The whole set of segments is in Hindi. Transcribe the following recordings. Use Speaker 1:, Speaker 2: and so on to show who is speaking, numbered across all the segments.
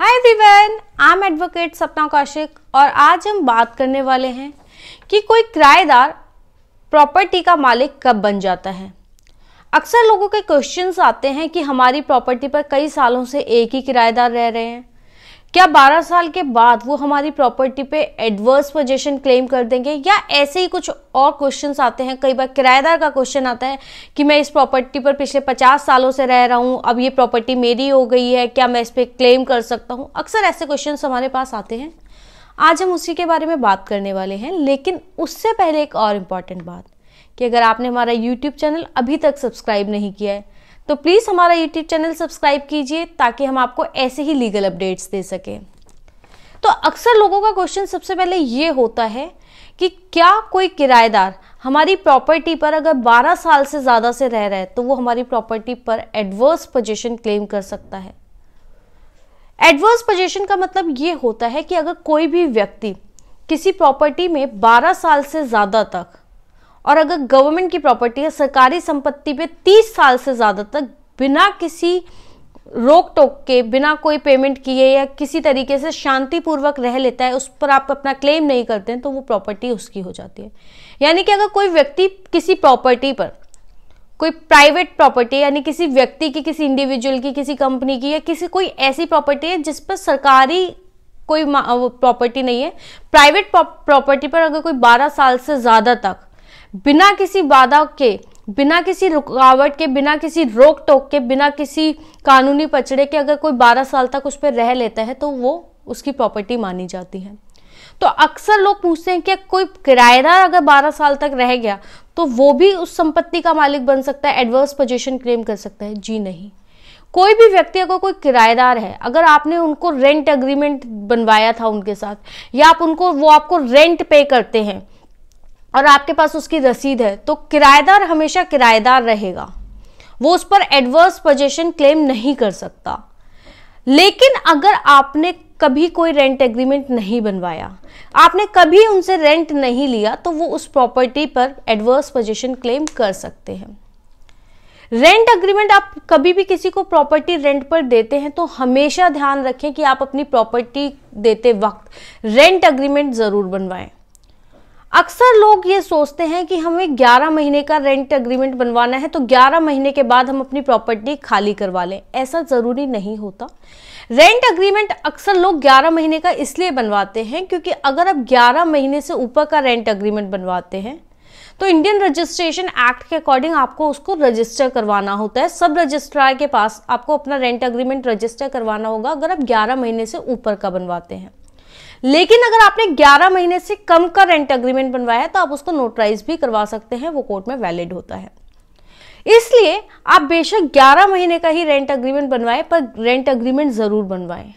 Speaker 1: Hi everyone I am advocate Sapna Kaushik और आज हम बात करने वाले हैं कि कोई किराएदार प्रॉपर्टी का मालिक कब बन जाता है। अक्सर लोगों के क्वेश्चंस आते हैं कि हमारी प्रॉपर्टी पर कई सालों से एक ही किराएदार रह रहे हैं। क्या 12 साल के बाद वो हमारी प्रॉपर्टी पे एडवर्स पोजेशन क्लेम कर देंगे? या ऐसे ही कुछ और क्वेश्चंस आते हैं? कई बार किराएदार का क्वेश्चन आता है कि मैं इस प्रॉपर्टी पर पिछले 50 सालों से रह रहा हूँ, अब ये प्रॉपर्टी मेरी हो गई है, क्या मैं इस पर क्लेम कर सकता हूँ? अक्सर ऐसे क्वेश्चन हमारे पास आते हैं। आज हम उसी के बारे में बात करने वाले हैं, लेकिन उससे पहले एक और इंपॉर्टेंट बात कि अगर आपने हमारा यूट्यूब चैनल अभी तक सब्सक्राइब नहीं किया है तो प्लीज़ हमारा यूट्यूब चैनल सब्सक्राइब कीजिए ताकि हम आपको ऐसे ही लीगल अपडेट्स दे सकें। तो अक्सर लोगों का क्वेश्चन सबसे पहले ये होता है कि क्या कोई किराएदार हमारी प्रॉपर्टी पर अगर 12 साल से ज़्यादा से रह रहा है तो वो हमारी प्रॉपर्टी पर एडवर्स पोजीशन क्लेम कर सकता है। एडवर्स पोजीशन का मतलब ये होता है कि अगर कोई भी व्यक्ति किसी प्रॉपर्टी में 12 साल से ज़्यादा तक और अगर गवर्नमेंट की प्रॉपर्टी है, सरकारी संपत्ति पे 30 साल से ज़्यादा तक बिना किसी रोक टोक के, बिना कोई पेमेंट किए या किसी तरीके से शांतिपूर्वक रह लेता है, उस पर आप अपना क्लेम नहीं करते हैं तो वो प्रॉपर्टी उसकी हो जाती है। यानी कि अगर कोई व्यक्ति किसी प्रॉपर्टी पर, कोई प्राइवेट प्रॉपर्टी यानी किसी व्यक्ति की, किसी इंडिविजुअल की, किसी कंपनी की या किसी कोई ऐसी प्रॉपर्टी है, जिस पर सरकारी कोई प्रॉपर्टी नहीं है प्राइवेट प्रॉपर्टी पर अगर कोई 12 साल से ज़्यादा तक बिना किसी बाधा के, बिना किसी रुकावट के, बिना किसी रोक टोक के, बिना किसी कानूनी पचड़े के अगर कोई 12 साल तक उस पर रह लेता है तो वो उसकी प्रॉपर्टी मानी जाती है। तो अक्सर लोग पूछते हैं कि कोई किराएदार अगर 12 साल तक रह गया तो वो भी उस संपत्ति का मालिक बन सकता है एडवर्स पोजिशन क्लेम कर सकता है। जी नहीं। कोई भी व्यक्ति अगर कोई किराएदार है, अगर आपने उनको रेंट अग्रीमेंट बनवाया था उनके साथ, या आप उनको, वो आपको रेंट पे करते हैं और आपके पास उसकी रसीद है तो किराएदार हमेशा किराएदार रहेगा। वो उस पर एडवर्स पोजेशन क्लेम नहीं कर सकता। लेकिन अगर आपने कभी कोई रेंट एग्रीमेंट नहीं बनवाया, आपने कभी उनसे रेंट नहीं लिया तो वो उस प्रॉपर्टी पर एडवर्स पोजेशन क्लेम कर सकते हैं। रेंट अग्रीमेंट आप कभी भी किसी को प्रॉपर्टी रेंट पर देते हैं तो हमेशा ध्यान रखें कि आप अपनी प्रॉपर्टी देते वक्त रेंट अग्रीमेंट ज़रूर बनवाएँ। अक्सर लोग ये सोचते हैं कि हमें 11 महीने का रेंट अग्रीमेंट बनवाना है तो 11 महीने के बाद हम अपनी प्रॉपर्टी खाली करवा लें। ऐसा ज़रूरी नहीं होता। रेंट अग्रीमेंट अक्सर लोग 11 महीने का इसलिए बनवाते हैं क्योंकि अगर आप 11 महीने से ऊपर का रेंट अग्रीमेंट बनवाते हैं तो इंडियन रजिस्ट्रेशन एक्ट के अकॉर्डिंग आपको उसको रजिस्टर करवाना होता है। सब रजिस्ट्रार के पास आपको अपना रेंट अग्रीमेंट रजिस्टर करवाना होगा अगर आप 11 महीने से ऊपर का बनवाते हैं। लेकिन अगर आपने 11 महीने से कम का रेंट अग्रीमेंट बनवाया तो आप उसको नोटराइज भी करवा सकते हैं, वो कोर्ट में वैलिड होता है। इसलिए आप बेशक 11 महीने का ही रेंट अग्रीमेंट बनवाए, पर रेंट अग्रीमेंट ज़रूर बनवाए।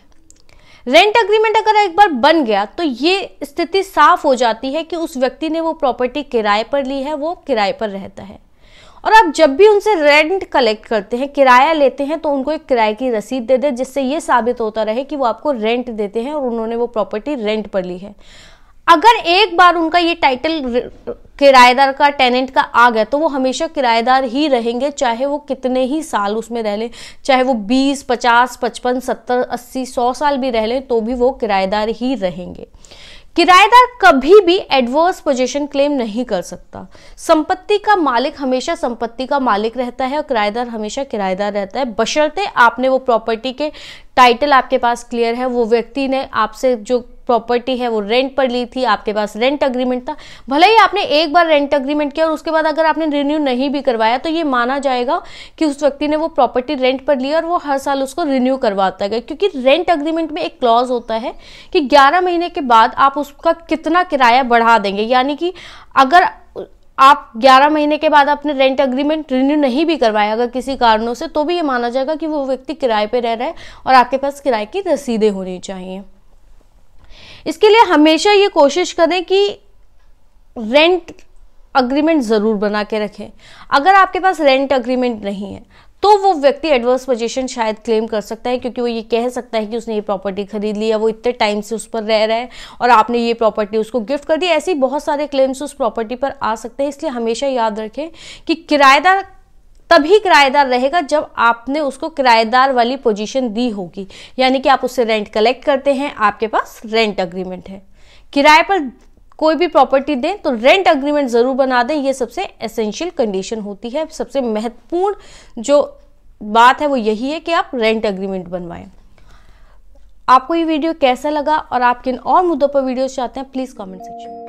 Speaker 1: रेंट अग्रीमेंट अगर एक बार बन गया तो ये स्थिति साफ़ हो जाती है कि उस व्यक्ति ने वो प्रॉपर्टी किराए पर ली है, वो किराए पर रहता है। और आप जब भी उनसे रेंट कलेक्ट करते हैं किराया लेते हैं तो उनको एक किराए की रसीद दे दे जिससे ये साबित होता रहे कि वो आपको रेंट देते हैं और उन्होंने वो प्रॉपर्टी रेंट पर ली है। अगर एक बार उनका ये टाइटल किराएदार का टेनेंट का आ गया तो वो हमेशा किराएदार ही रहेंगे चाहे वो कितने ही साल उसमें रह लें चाहे वो 20, 50, 55, 70, 80, 100 साल भी रह लें तो भी वो किराएदार ही रहेंगे। किराएदार कभी भी एडवर्स पोजीशन क्लेम नहीं कर सकता। संपत्ति का मालिक हमेशा संपत्ति का मालिक रहता है और किराएदार हमेशा किराएदार रहता है। बशर्ते आपने वो प्रॉपर्टी के टाइटल आपके पास क्लियर है, वो व्यक्ति ने आपसे जो प्रॉपर्टी है, वो रेंट पर ली थी, आपके पास रेंट अग्रीमेंट था। भले ही आपने एक बार रेंट अग्रीमेंट किया और उसके बाद अगर आपने रिन्यू नहीं भी करवाया तो ये माना जाएगा कि उस व्यक्ति ने वो प्रॉपर्टी रेंट पर लिया और वो हर साल उसको रिन्यू करवाता गया क्योंकि रेंट अग्रीमेंट में एक क्लॉज होता है कि ग्यारह महीने के बाद आप उसका कितना किराया बढ़ा देंगे। यानी कि अगर आप 11 महीने के बाद अपने रेंट अग्रीमेंट रिन्यू नहीं भी करवाए अगर किसी कारणों से तो भी ये माना जाएगा कि वो व्यक्ति किराए पे रह रहा है और आपके पास किराए की रसीदें होनी चाहिए। इसके लिए हमेशा ये कोशिश करें कि रेंट अग्रीमेंट ज़रूर बना के रखें। अगर आपके पास रेंट अग्रीमेंट नहीं है तो वो व्यक्ति एडवर्स पोजीशन शायद क्लेम कर सकता है, क्योंकि वो ये कह सकता है कि उसने ये प्रॉपर्टी खरीद ली या वो इतने टाइम से उस पर रह रहा है और आपने ये प्रॉपर्टी उसको गिफ्ट कर दी। ऐसे बहुत सारे क्लेम्स उस प्रॉपर्टी पर आ सकते हैं, इसलिए हमेशा याद रखें कि किराएदार तभी किराएदार रहेगा जब आपने उसको किराएदार वाली पोजीशन दी होगी। यानी कि आप उससे रेंट कलेक्ट करते हैं, आपके पास रेंट अग्रीमेंट है। किराए पर कोई भी प्रॉपर्टी दें तो रेंट अग्रीमेंट ज़रूर बना दें। ये सबसे एसेंशियल कंडीशन होती है। सबसे महत्वपूर्ण जो बात है वो यही है कि आप रेंट अग्रीमेंट बनवाएँ। आपको ये वीडियो कैसा लगा और आप किन और मुद्दों पर वीडियो चाहते हैं प्लीज़ कमेंट सेक्शन